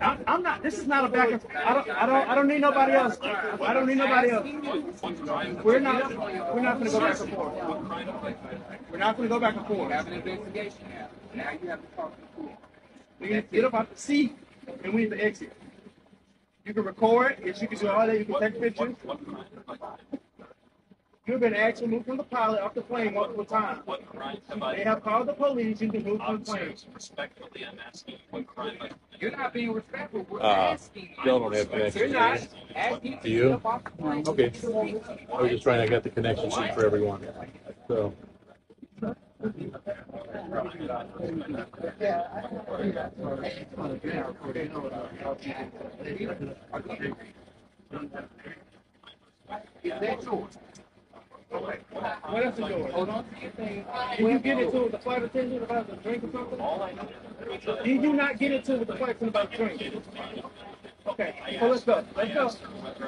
I'm, not. This is not a back and. I don't. I don't. I don't need nobody else. I don't need nobody else. We're not. We're not going to go back and forth. We're not going to go back and forth. Have an investigation now. Now you have to talk to the court. We need to get up out the seat and we need to exit. You can record. Yes, you can do all that. You can take pictures. You've been asked to move from the pilot off the plane multiple times. What crime have I They have called the police. You can move from the plane. Respectfully, I'm asking what crime I You're not being respectful. We're Uh, asking. Y'all don't have You're not asking Do you? get up off the plane. Okay. I was just trying to get the connection sheet for everyone. So, Is that yours? What else is yours? Hold on to. Did you get into the flight attendant about the drink or something? Did you not get into it with the flight attendant about the drink? Okay, so let's go. Let's go.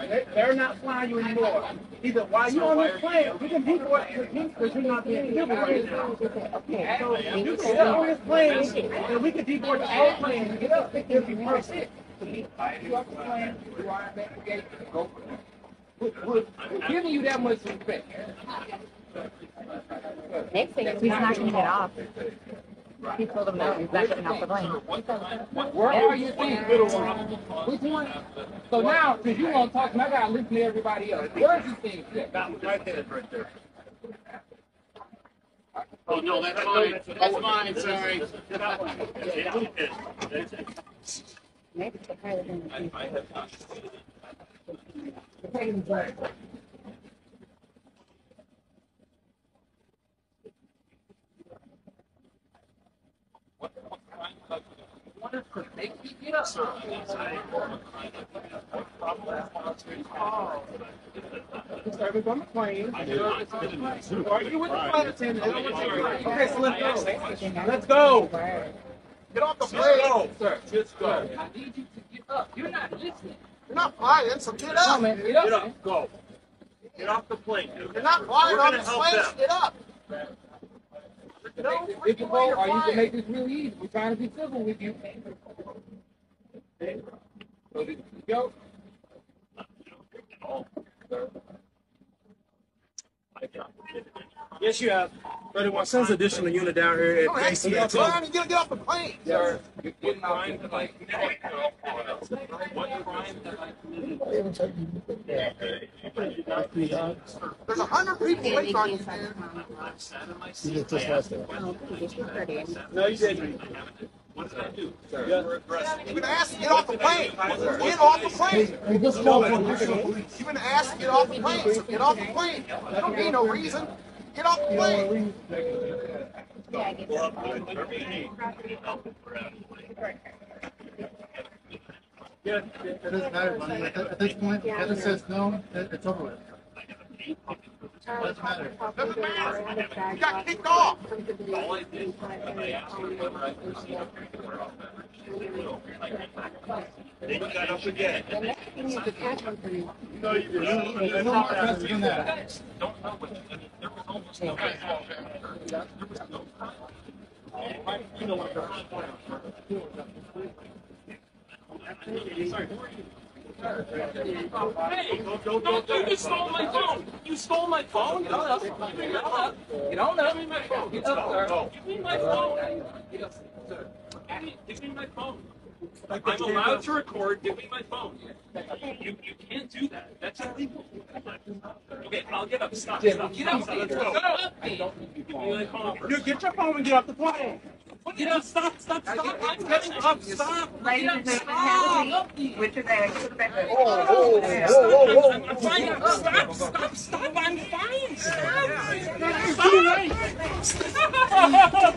They- They're not flying you anymore. Either while you're on this plane, we can deport you because you're not being civil right now. Okay, so you can get on this plane and we can deport the whole plane and get up. If you want it. You off the plane, you are investigating. Go for it. We're giving you that much respect. Next thing is he's not gonna get off. He told him no, he's not getting off the plane. Where are your things? Which one? So now, since you want to talk, I gotta listen to everybody else. Where's your thing? Right there, right there. Oh, no, that's mine. That's mine, sorry. Maybe it's higher than the I have not. What, what crime have I to make you get up? Service on the plane. Are you with the flight attendant? Okay, so let's go. Let's go. Get off the plane. Sir, just go. I need you to get up. You're not listening. You're not flying, so get up. man, get up. Go. Get off the plane, dude. You're not flying on help plane, get up. Make this difficult, or you can make this real easy. We're trying to be civil with you. So this is go. Yes, you have. 31 Sons additional unit down here at KCX. You gotta get off the plane. Sir, you're getting off the crime have plane. I? What crime have I committed? There's a hundred people waiting on you. I've sat in my seat. I asked the question. He just referred him. No, you didn't. What did I do? We're. You've been asked to get off the plane. Get off the plane. You've been asked to get off the plane, so get off the plane. You don't need no reason. Get off the plane. Yeah, I guess. We'll have to do whatever you need. Help if we're out of the way. Yeah, it doesn't matter, Bunny. At at this point, it says no, it- it's over with. Doesn't matter. You got kicked off. Did you. Then you got up again. No, you didn't. What, I mean, there was almost no. There was no crime. You? You? Hey, don't do you stole my phone. You stole my phone? Get up. Get on Get on up. Give me my phone. Get up, sir. Give me my phone. Give me, my phone. I'm allowed to record. Give me my phone. You, you can't do that. That's illegal. Okay, I'll get up. Stop. Stop. get up. Let's go. You get your phone and get off the plane. Get up. Stop. Stop. Stop. I'm getting up. Stop. Ladies and gentlemen, have a seat. With your bag, put it back there. I'm, I'm fine. Stop. Stop. Stop. I'm fine. Stop. Stop.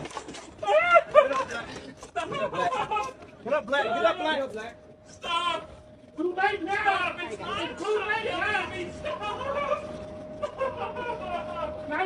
Stop. Get up, Black. Get up, Black. Stop! Too late now! It's not too late now! Stop! Now you got caught up blue there!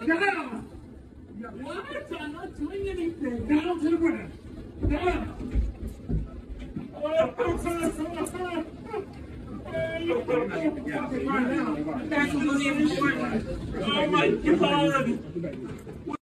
What? I'm not doing anything. Down to the ground. Down. Oh my god!